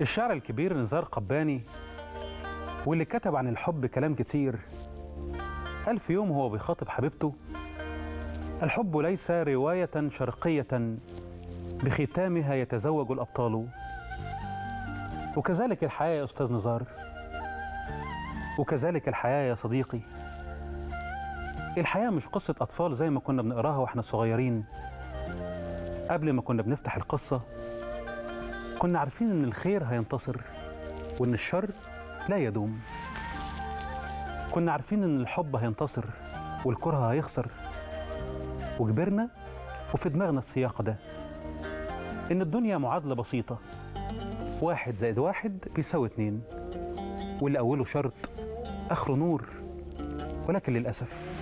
الشاعر الكبير نزار قباني واللي كتب عن الحب كلام كتير. قال في يوم هو بيخاطب حبيبته. الحب ليس رواية شرقية بختامها يتزوج الأبطال. وكذلك الحياة يا أستاذ نزار. وكذلك الحياة يا صديقي. الحياة مش قصة أطفال زي ما كنا بنقراها وإحنا صغيرين. قبل ما كنا بنفتح القصة كنا عارفين إن الخير هينتصر وإن الشر لا يدوم. كنا عارفين إن الحب هينتصر والكره هيخسر. وكبرنا وفي دماغنا السياق ده. إن الدنيا معادلة بسيطة. واحد زائد واحد بيساوي اتنين. واللي أوله شرط آخره نور. ولكن للأسف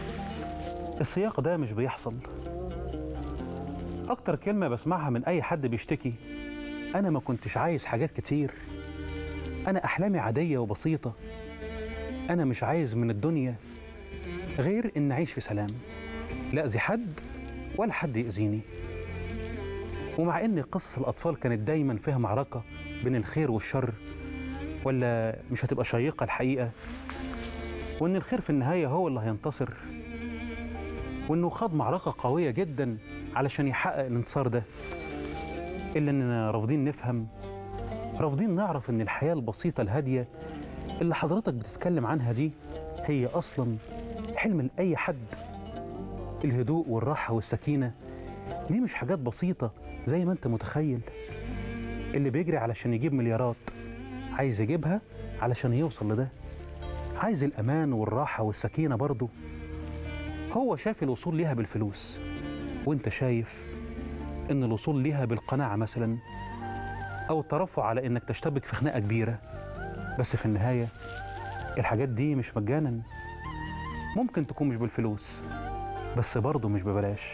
السياق ده مش بيحصل. أكتر كلمة بسمعها من أي حد بيشتكي أنا ما كنتش عايز حاجات كتير. أنا أحلامي عادية وبسيطة. أنا مش عايز من الدنيا غير إن أعيش في سلام. لا أذي حد ولا حد يأذيني. ومع إن قصص الأطفال كانت دايما فيها معركة بين الخير والشر ولا مش هتبقى شيقة الحقيقة وإن الخير في النهاية هو اللي هينتصر وإنه خاض معركة قوية جدا علشان يحقق الانتصار ده. إلا إننا رافضين نفهم رافضين نعرف إن الحياة البسيطة الهادية اللي حضرتك بتتكلم عنها دي هي أصلا حلم لأي حد. الهدوء والراحة والسكينة دي مش حاجات بسيطة زي ما أنت متخيل. اللي بيجري علشان يجيب مليارات عايز يجيبها علشان يوصل لده. عايز الأمان والراحة والسكينة برضه. هو شاف الوصول ليها بالفلوس. وأنت شايف إن الوصول ليها بالقناعة مثلا أو الترفع على إنك تشتبك في خناقة كبيرة. بس في النهاية الحاجات دي مش مجانا. ممكن تكون مش بالفلوس بس برضه مش ببلاش.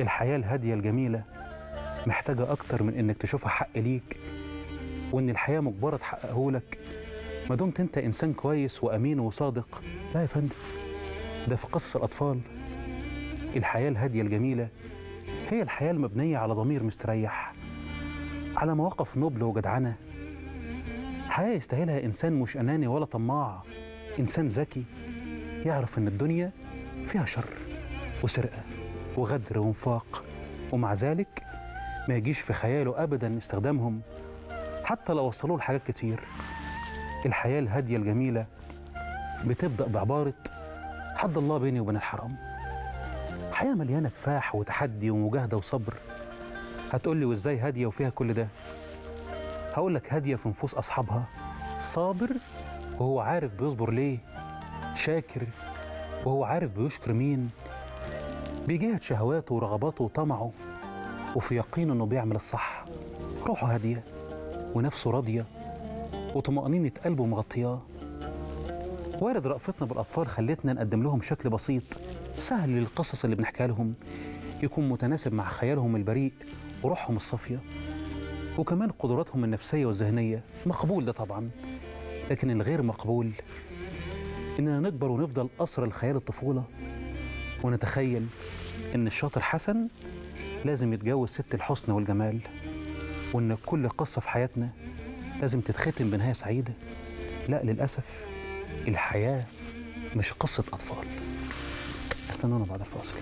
الحياة الهادية الجميلة محتاجة أكتر من إنك تشوفها حق ليك وإن الحياة مجبرة تحققه لك. ما دمت أنت إنسان كويس وأمين وصادق. لا يا فندم ده في قصص الأطفال. الحياة الهادية الجميلة هي الحياة المبنية على ضمير مستريح على مواقف نبل وجدعنة. حياة يستاهلها إنسان مش أناني ولا طماع إنسان ذكي يعرف إن الدنيا فيها شر وسرقة وغدر وانفاق ومع ذلك ما يجيش في خياله أبدا استخدامهم حتى لو وصلوا له حاجات كتير. الحياة الهادية الجميلة بتبدأ بعبارة حد الله بيني وبين الحرام. حياة مليانة كفاح وتحدي ومجاهدة وصبر. هتقول لي وإزاي هادية وفيها كل ده؟ هقول لك هادية في نفوس أصحابها. صابر وهو عارف بيصبر ليه. شاكر وهو عارف بيشكر مين. بيجاهد شهواته ورغباته وطمعه. وفي يقين إنه بيعمل الصح. روحه هادية ونفسه راضية. وطمأنينة قلبه مغطياه. وارد رأفتنا بالأطفال خلتنا نقدم لهم شكل بسيط سهل للقصص اللي بنحكيها لهم يكون متناسب مع خيالهم البريء وروحهم الصافية. وكمان قدراتهم النفسية والذهنية مقبول ده طبعا لكن الغير مقبول إننا نكبر ونفضل أسر الخيال الطفولة. ونتخيل إن الشاطر حسن لازم يتجوز ست الحسن والجمال وإن كل قصة في حياتنا لازم تتختم بنهاية سعيدة. لا للأسف الحياة مش قصة أطفال. أستنونا بعد الفاصل.